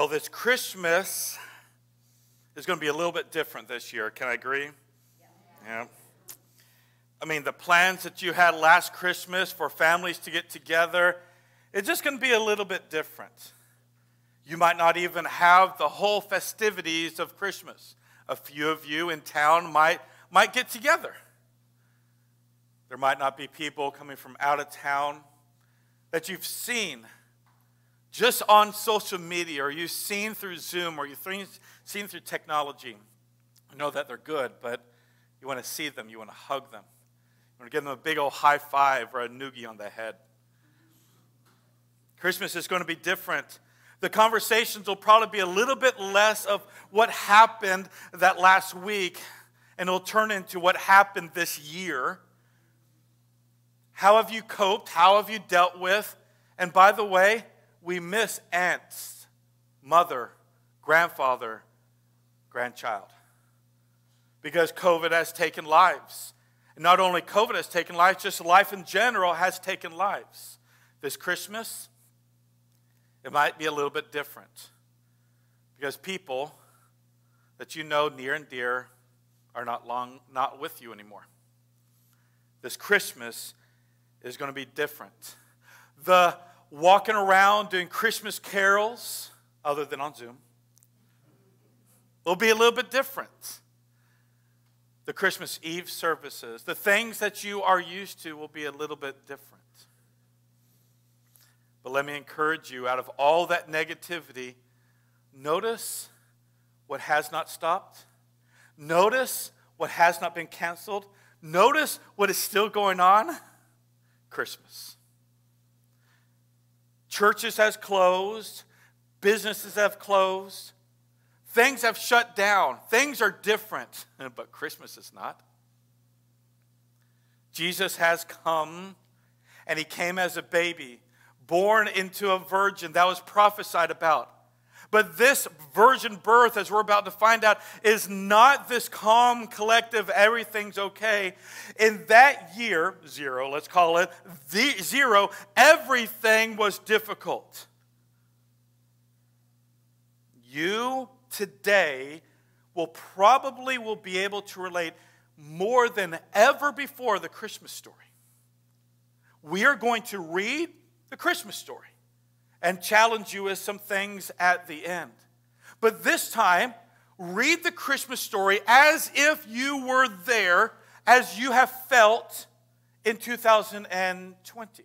Well, this Christmas is going to be a little bit different this year. Can I agree? Yeah. I mean, the plans that you had last Christmas for families to get together, it's just going to be a little bit different. You might not even have the whole festivities of Christmas. A few of you in town might, might get together. There might not be people coming from out of town that you've seen just on social media or you've seen through Zoom or you've seen through technology. You know that they're good, but you want to see them, you want to hug them. You want to give them a big old high five or a noogie on the head. Christmas is going to be different. The conversations will probably be a little bit less of what happened that last week, and it'll turn into what happened this year. How have you coped? How have you dealt with? And by the way, we miss aunts, mother, grandfather, grandchild. Because COVID has taken lives. And not only COVID has taken lives, just life in general has taken lives. This Christmas, it might be a little bit different. Because people that you know near and dear are not long not with you anymore. This Christmas is going to be different. The walking around doing Christmas carols, other than on Zoom, will be a little bit different. The Christmas Eve services, the things that you are used to, will be a little bit different. But let me encourage you out of all that negativity, notice what has not stopped. Notice what has not been canceled. Notice what is still going on Christmas. Churches has closed, businesses have closed, things have shut down, things are different, but Christmas is not. Jesus has come, and he came as a baby, born into a virgin that was prophesied about. But this virgin birth, as we're about to find out, is not this calm, collective, everything's okay. In that year, zero, let's call it the zero, everything was difficult. You today will probably will be able to relate more than ever before the Christmas story. We are going to read the Christmas story and challenge you with some things at the end. But this time, read the Christmas story as if you were there, as you have felt in 2020.